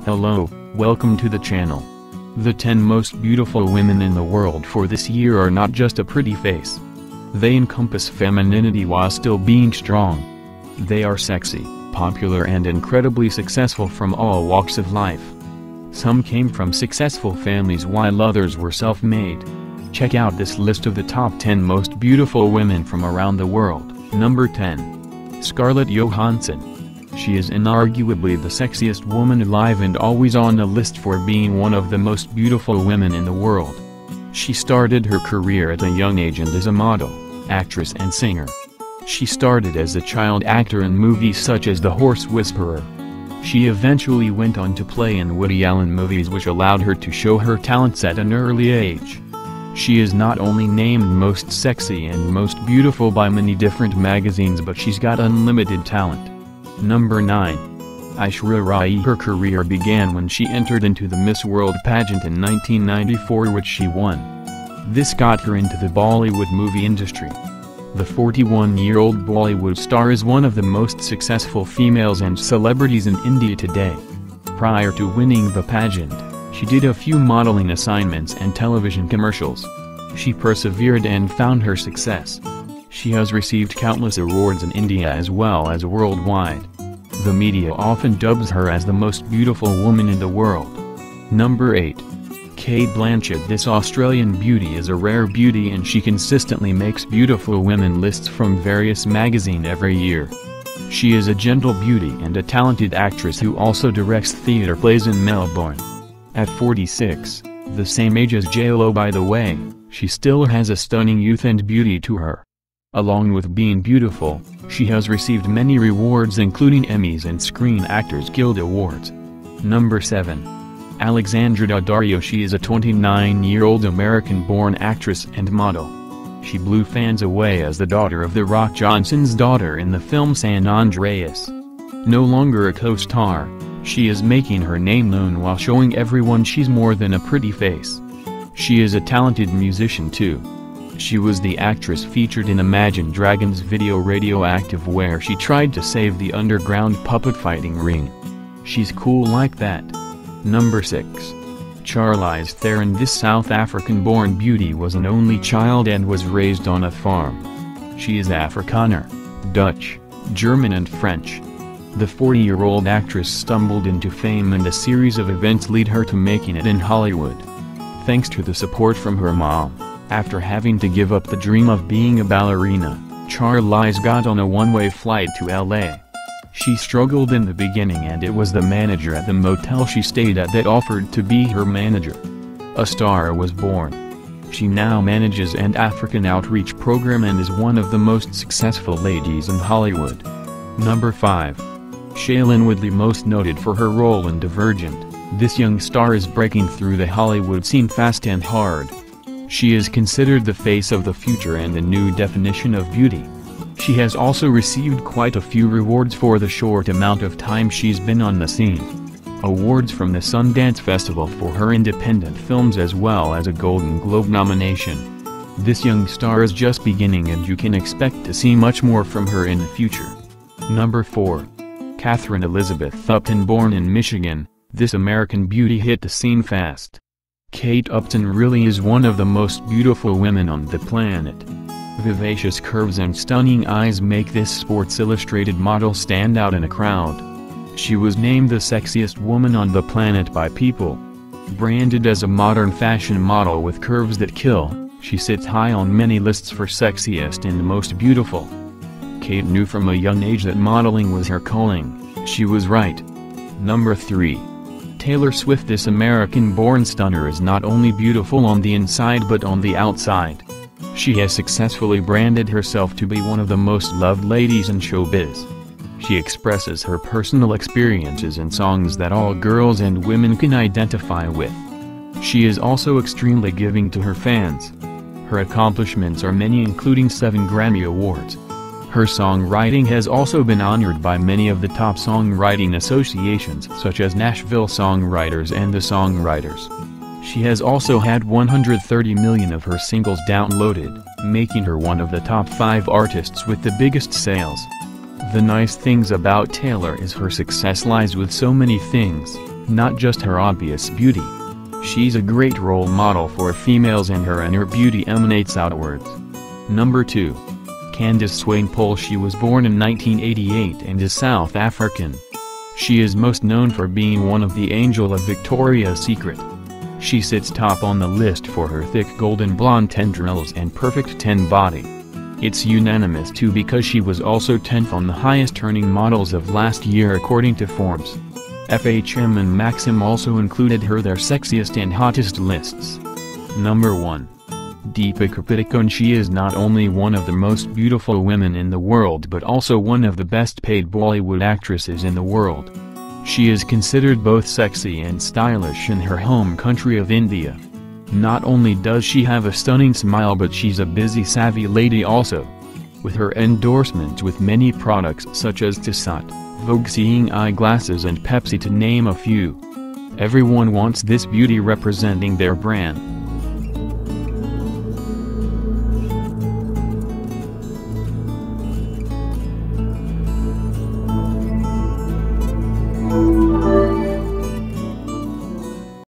Hello, welcome to the channel. The 10 most beautiful women in the world for this year are not just a pretty face. They encompass femininity while still being strong. They are sexy, popular and incredibly successful from all walks of life. Some came from successful families while others were self-made. Check out this list of the top 10 most beautiful women from around the world. Number 10. Scarlett Johansson. She is inarguably the sexiest woman alive and always on the list for being one of the most beautiful women in the world. She started her career at a young age and is a model, actress and singer. She started as a child actor in movies such as The Horse Whisperer. She eventually went on to play in Woody Allen movies which allowed her to show her talents at an early age. She is not only named most sexy and most beautiful by many different magazines but she's got unlimited talent. Number 9. Aishwarya Rai Her career began when she entered into the Miss World pageant in 1994 which she won. This got her into the Bollywood movie industry. The 41-year-old Bollywood star is one of the most successful females and celebrities in India today. Prior to winning the pageant, she did a few modeling assignments and television commercials. She persevered and found her success. She has received countless awards in India as well as worldwide. The media often dubs her as the most beautiful woman in the world. Number 8. Cate Blanchett This Australian beauty is a rare beauty and she consistently makes beautiful women lists from various magazine every year. She is a gentle beauty and a talented actress who also directs theatre plays in Melbourne. At 46, the same age as J-Lo by the way, she still has a stunning youth and beauty to her. Along with being beautiful, she has received many rewards including Emmys and Screen Actors Guild Awards. Number 7. Alexandra Daddario She is a 29-year-old American-born actress and model. She blew fans away as the daughter of The Rock Johnson's daughter in the film San Andreas. No longer a co-star, she is making her name known while showing everyone she's more than a pretty face. She is a talented musician too. She was the actress featured in Imagine Dragons video Radioactive where she tried to save the underground puppet fighting ring. She's cool like that. Number 6. Charlize Theron This South African-born beauty was an only child and was raised on a farm. She is Afrikaner, Dutch, German and French. The 40-year-old actress stumbled into fame and a series of events lead her to making it in Hollywood. Thanks to the support from her mom, after having to give up the dream of being a ballerina, Charlize got on a one-way flight to LA. She struggled in the beginning and it was the manager at the motel she stayed at that offered to be her manager. A star was born. She now manages an African outreach program and is one of the most successful ladies in Hollywood. Number 5. Shailene Woodley most noted for her role in Divergent, this young star is breaking through the Hollywood scene fast and hard. She is considered the face of the future and the new definition of beauty. She has also received quite a few rewards for the short amount of time she's been on the scene. Awards from the Sundance Festival for her independent films as well as a Golden Globe nomination. This young star is just beginning and you can expect to see much more from her in the future. Number 4. Catherine Elizabeth Upton Born in Michigan, this American beauty hit the scene fast. Kate Upton really is one of the most beautiful women on the planet. Vivacious curves and stunning eyes make this Sports Illustrated model stand out in a crowd. She was named the sexiest woman on the planet by People. Branded as a modern fashion model with curves that kill, she sits high on many lists for sexiest and most beautiful. Kate knew from a young age that modeling was her calling, she was right. Number 3. Taylor Swift This American-born stunner is not only beautiful on the inside but on the outside. She has successfully branded herself to be one of the most loved ladies in showbiz. She expresses her personal experiences in songs that all girls and women can identify with. She is also extremely giving to her fans. Her accomplishments are many including seven Grammy Awards. Her songwriting has also been honored by many of the top songwriting associations such as Nashville Songwriters and the Songwriters. She has also had 130 million of her singles downloaded, making her one of the top 5 artists with the biggest sales. The nice things about Taylor is her success lies with so many things. Not just her obvious beauty. She's a great role model for females and her inner beauty emanates outwards. Number 2. Candice Swanepoel She was born in 1988 and is South African. She is most known for being one of the Angel of Victoria's Secret. She sits top on the list for her thick golden blonde tendrils and perfect 10 body. It's unanimous too because she was also 10th on the highest earning models of last year according to Forbes. FHM and Maxim also included her their sexiest and hottest lists. Number 1. Deepika Padukone She is not only one of the most beautiful women in the world but also one of the best paid Bollywood actresses in the world. She is considered both sexy and stylish in her home country of India. Not only does she have a stunning smile but she's a busy savvy lady also. With her endorsements with many products such as Tissot, Vogue Seeing Eyeglasses and Pepsi to name a few. Everyone wants this beauty representing their brand.